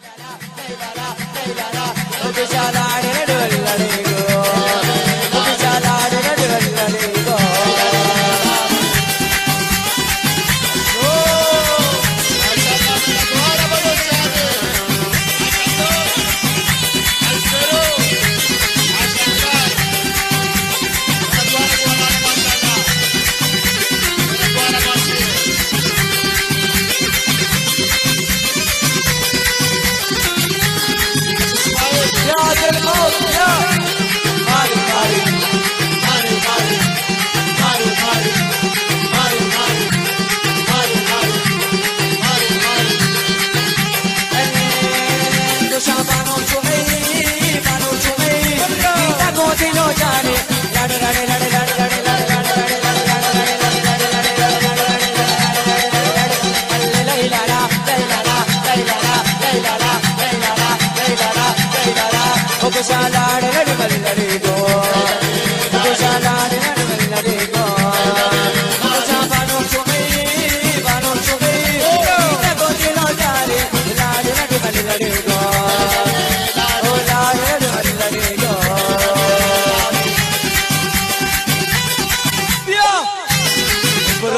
Hey,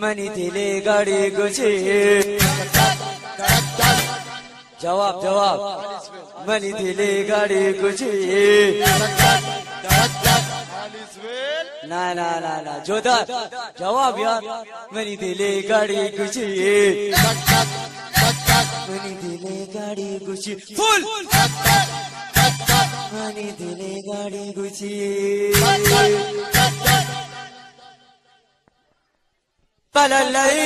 money दिले गाड़ी गुछी जवाब जवाब। मनी दिले गाड़ी गुछी ना ना ना ना जोधर जवाब यार, मनी दिले गाड़ी गुछी मनी दिले गाड़ी गुछी फुल। मनी दिले गाड़ी गुछी பலலை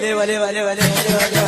லேவலே வலே வலே வலே வலே